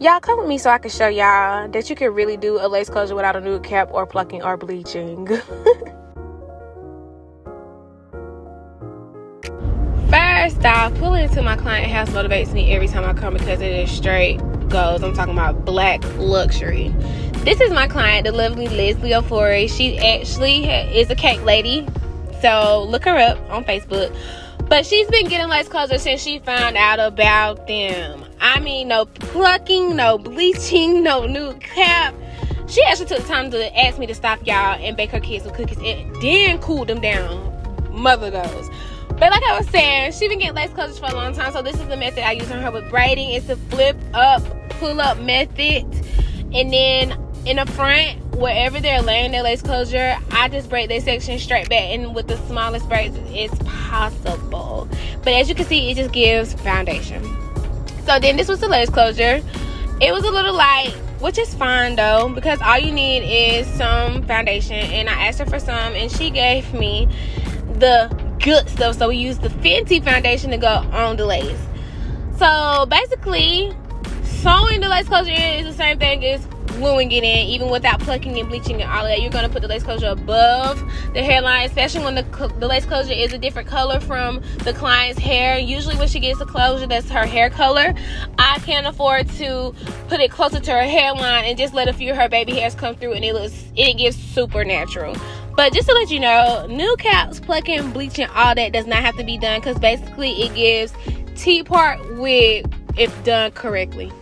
Y'all come with me so I can show y'all that you can really do a lace closure without a nude cap or plucking or bleaching. First off, pulling into my client house motivates me every time I come because it is straight goes. I'm talking about black luxury. This is my client, the lovely Leslie Ofori. She actually is a cake lady. So look her up on Facebook. But she's been getting lace closures since she found out about them. I mean, no plucking, no bleaching, no nude cap. She actually took the time to ask me to stop y'all and bake her kids some cookies and then cool them down. Mother goes. But like I was saying, she been getting lace closures for a long time. So this is the method I use on her with braiding. It's a flip up, pull up method. And then in the front, wherever they're laying their lace closure, I just braid their section straight back and with the smallest braids it's possible. But as you can see, it just gives foundation. So then this was the lace closure. It was a little light, which is fine though, because all you need is some foundation. And I asked her for some, and she gave me the good stuff. So we used the Fenty foundation to go on the lace. So basically, sewing the lace closure is the same thing as gluing it in even without plucking and bleaching and all of that you're to put the lace closure above the hairline especially when the, the lace closure is a different color from the client's hair. Usually when she gets a closure that's her hair color i can't afford to put it closer to her hairline and just let a few of her baby hairs come through and it looks it gives super natural but just to let you know nude caps plucking bleaching all that does not have to be done because basically it gives T part wig if done correctly